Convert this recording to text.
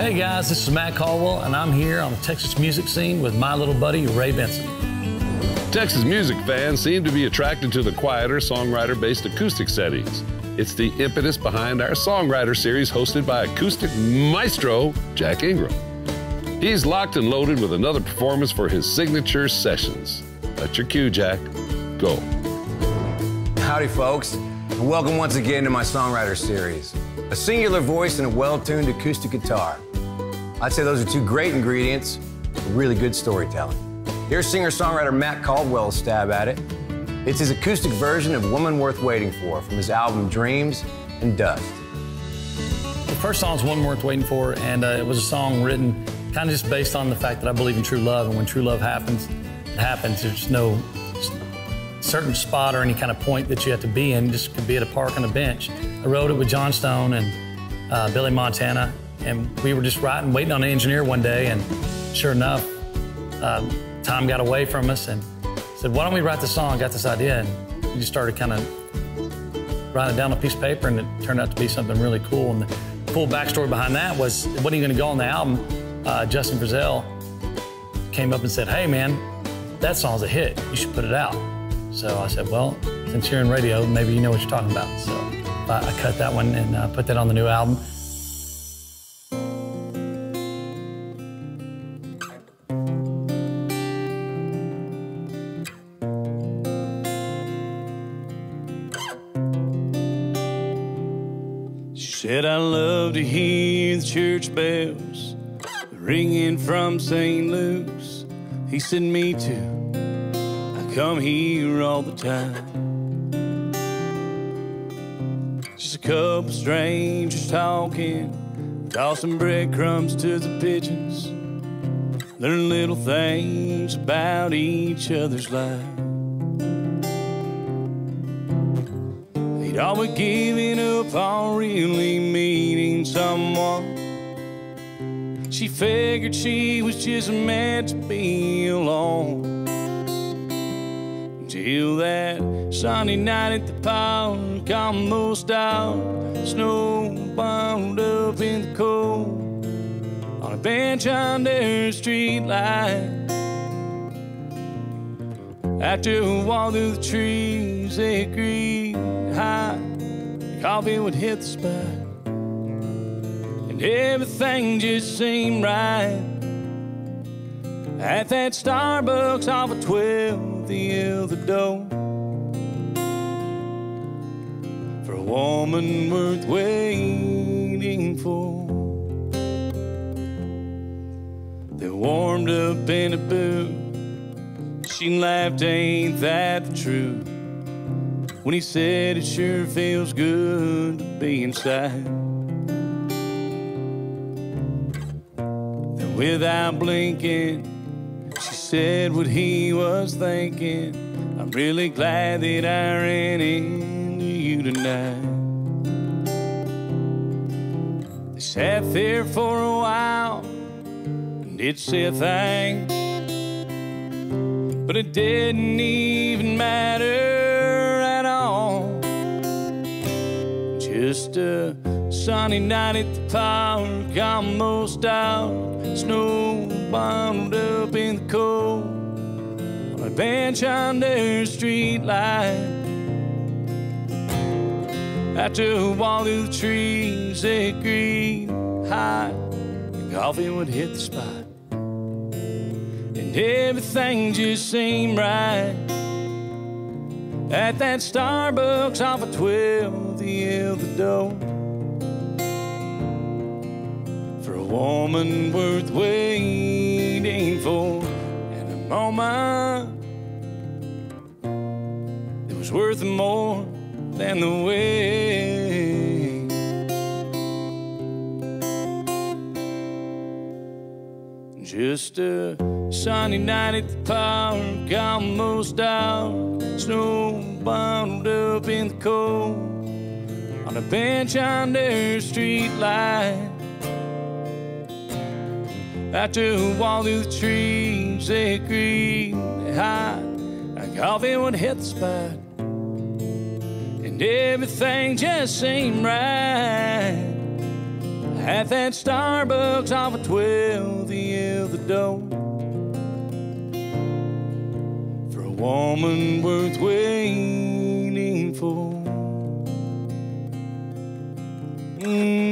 Hey guys, this is Matt Caldwell, and I'm here on the Texas music scene with my little buddy Ray Benson. Texas music fans seem to be attracted to the quieter, songwriter based acoustic settings. It's the impetus behind our songwriter series hosted by acoustic maestro Jack Ingram. He's locked and loaded with another performance for his signature sessions. Let your cue, Jack. Go. Howdy, folks, and welcome once again to my songwriter series. A singular voice and a well tuned acoustic guitar. I'd say those are two great ingredients really good storytelling. Here's singer songwriter Matt Caldwell's stab at it. It's his acoustic version of Woman Worth Waiting For from his album Dreams and Dust. The first song is One Worth Waiting For, and uh, it was a song written kind of just based on the fact that I believe in true love, and when true love happens, it happens. There's no certain spot or any kind of point that you have to be in. Just could be at a park on a bench. I wrote it with John Stone and uh, Billy Montana, and we were just writing, waiting on an engineer one day, and sure enough, uh, time got away from us, and said, "Why don't we write the song?" Got this idea, and we just started kind of writing down a piece of paper, and it turned out to be something really cool. And the full backstory behind that was it wasn't going to go on the album. Uh, Justin Frazell came up and said, "Hey, man, that song's a hit. You should put it out." So I said, "Well, since you're in radio, maybe you know what you're talking about." So I, I cut that one and uh, put that on the new album. Said, I love to hear the church bells ringing from St. Luke's. He said, Me too. I come here all the time. Just a couple strangers talking, tossing breadcrumbs to the pigeons. Learn little things about each other's lives. They'd all but up on really meeting someone. She figured she was just meant to be alone. Until that Sunday night at the park, almost dark, snow bound up in the cold. On a bench under a street light. After a walk through the trees, they agreed high. Coffee would hit the spot. And everything just seemed right. At that Starbucks off of 12, the other door. For a woman worth waiting for. They warmed up in a booth. She laughed, ain't that the truth? When he said it sure feels good to be inside. And without blinking, she said what he was thinking. I'm really glad that I ran into you tonight. They sat there for a while and did say a thing. But it didn't even matter Just a sunny night at the park, almost dark, snow bound up in the cold. On a bench under a street light. After through the trees, they green high, and coffee would hit the spot and everything just seemed right. At that Starbucks off of 12, the other door. For a woman worth waiting for, and a moment that was worth more than the wait. Just a sunny night at the park, almost dark, snow bundled up in the cold, on a bench under a street light. After a walk through the trees, they agreed high, a coffee would hit the spot, and everything just seemed right. At that Starbucks off of 12th, he held the door woman worth waiting for. Mm.